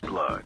Blood.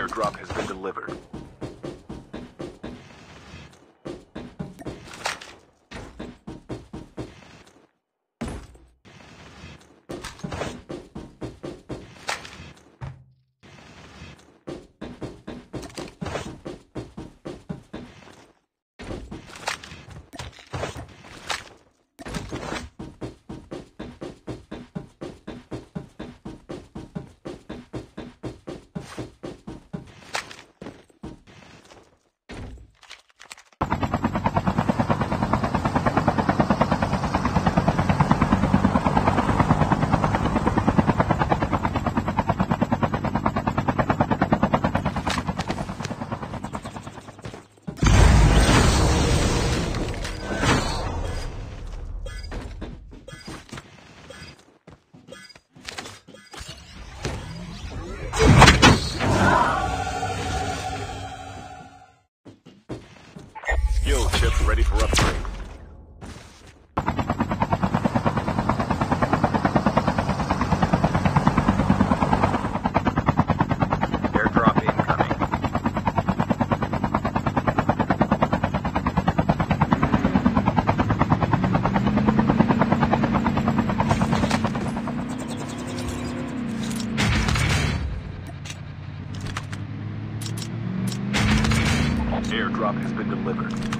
Airdrop has been ready for upgrade. Airdrop has been delivered.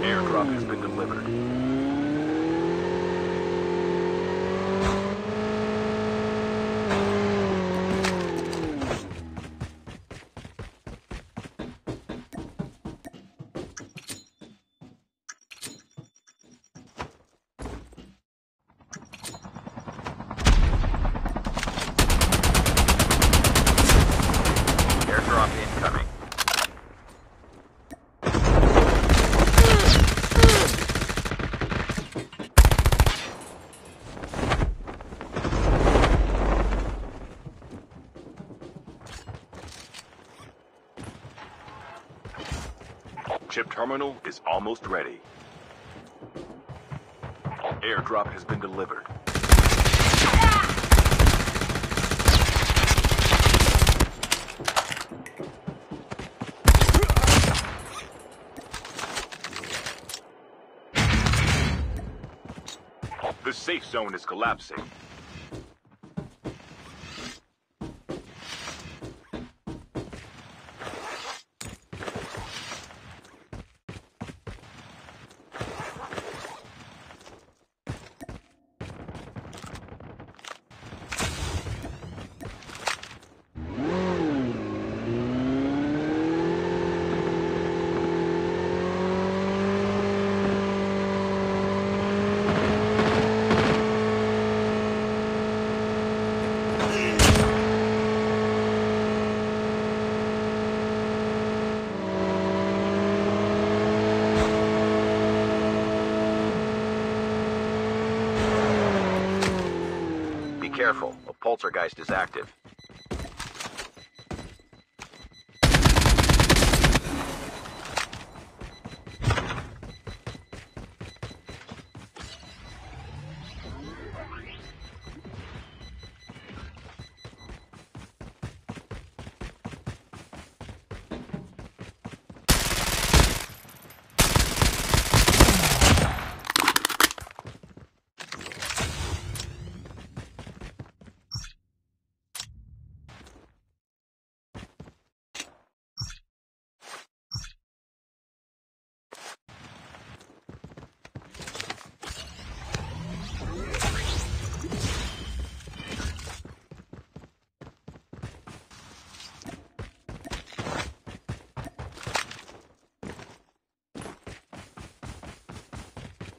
Airdrop has been delivered. Airdrop incoming. Chip terminal is almost ready. Airdrop has been delivered. The safe zone is collapsing. Careful, a poltergeist is active.